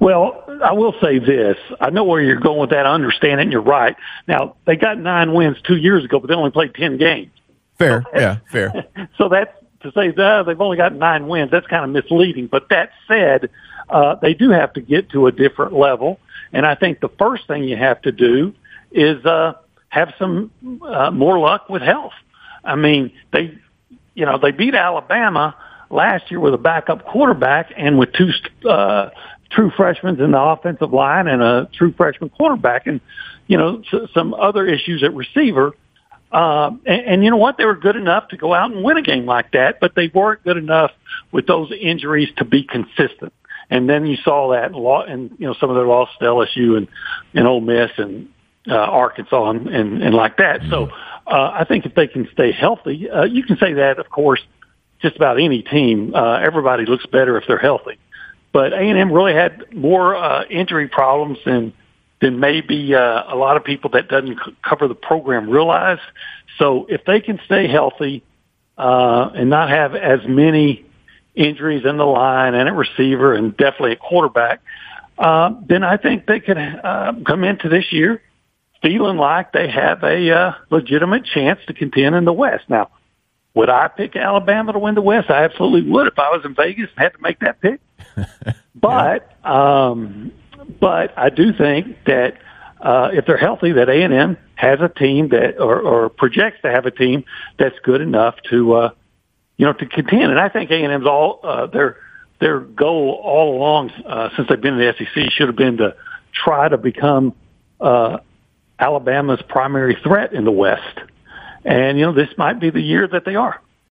Well, I will say this. I know where you're going with that. I understand it, and you're right. Now, they got nine wins two years ago, but they only played 10 games. Fair. yeah, fair. so that's to say that they've only got nine wins. That's kind of misleading. But that said, uh, they do have to get to a different level. And I think the first thing you have to do is uh, have some uh, more luck with health. I mean, they, you know, they beat Alabama last year with a backup quarterback and with two uh, true freshmen in the offensive line and a true freshman quarterback, and you know some other issues at receiver. Uh, and, and you know what? They were good enough to go out and win a game like that, but they weren't good enough with those injuries to be consistent. And then you saw that and you know some of their losses to LSU and and Ole Miss and uh, Arkansas and, and and like that. So uh, I think if they can stay healthy, uh, you can say that of course just about any team. Uh, everybody looks better if they're healthy. But A and M really had more uh, injury problems than than maybe uh, a lot of people that doesn't c- cover the program realize. So if they can stay healthy uh, and not have as many injuries in the line and at receiver and definitely at quarterback, uh, then I think they could uh, come into this year feeling like they have a uh, legitimate chance to contend in the West. Now, would I pick Alabama to win the West? I absolutely would if I was in Vegas and had to make that pick. but um, but I do think that uh, if they're healthy, that A and M has a team that or, or projects to have a team that's good enough to uh, you know to contend. And I think A and M's all uh, their their goal all along uh, since they've been in the SEC should have been to try to become uh, Alabama's primary threat in the West. And, you know, this might be the year that they are.